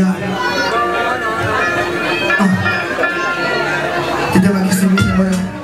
tidak Ah. Kita bagi sini semua.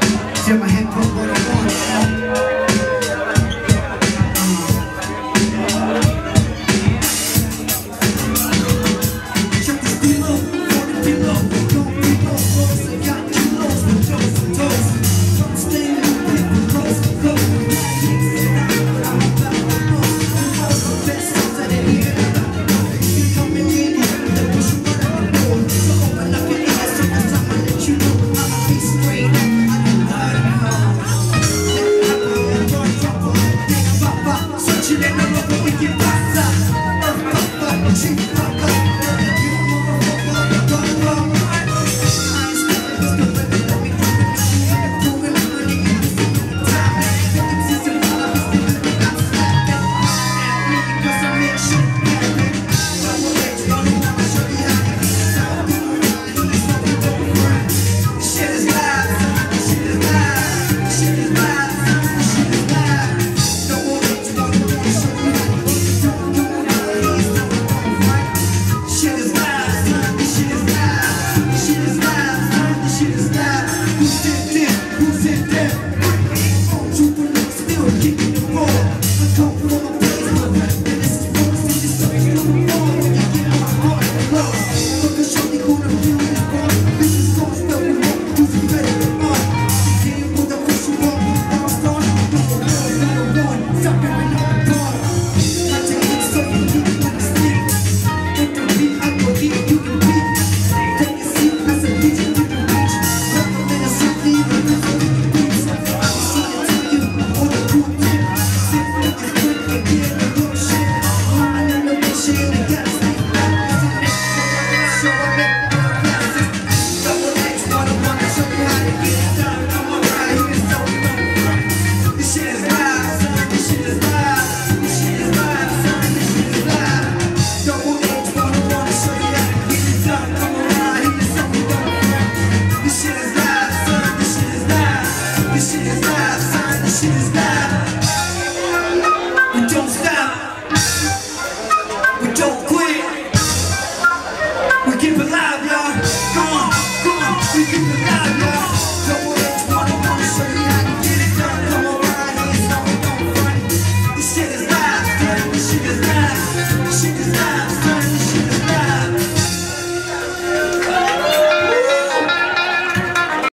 We don't stop. We don't quit. We keep alive, y'all. Come on, come on. We keep alive, y'all.